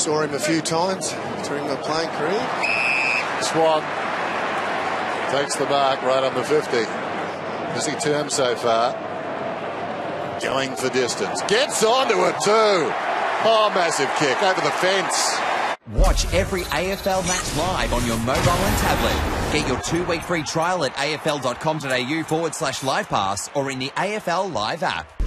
Saw him a few times during my playing career. Swan takes the mark right on the 50. Busy term so far. Going for distance. Gets onto it too. Oh, massive kick over the fence. Watch every AFL match live on your mobile and tablet. Get your two week free trial at afl.com.au forward slash live pass or in the AFL live app.